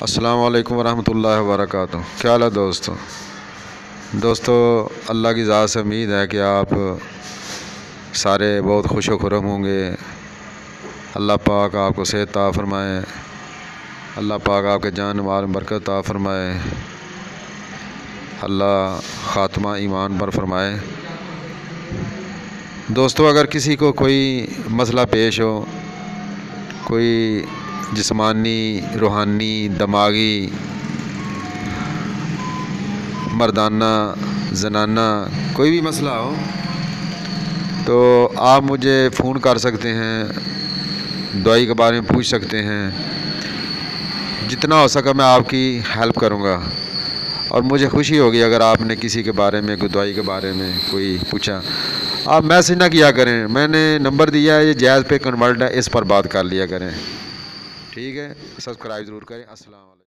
अस्सलाम वालेकुम रहमतुल्लाहि व बरकातुहू क्या हाल है दोस्तों? दोस्तों, अल्लाह की ज़ात से उम्मीद है कि आप सारे बहुत खुश खुरम होंगे। अल्लाह पाक आपको सेहत ता फरमाए। अल्लाह पाक आपके जान माल बरकत ता फरमाए। अल्लाह ख़ात्मा ईमान पर फरमाए। दोस्तों, अगर किसी को कोई मसला पेश हो, कोई जिस्मानी, रूहानी, दिमागी, मर्दाना, जनाना, कोई भी मसला हो तो आप मुझे फ़ोन कर सकते हैं, दवाई के बारे में पूछ सकते हैं। जितना हो सका मैं आपकी हेल्प करूँगा। और मुझे खुशी होगी अगर आपने किसी के बारे में, कोई दवाई के बारे में कोई पूछा। आप मैसेज ना किया करें। मैंने नंबर दिया है, ये जैज़ पे कन्वर्ट है, इस पर बात कर लिया करें। ठीक है सब्सक्राइब ज़रूर करें। अस्सलाम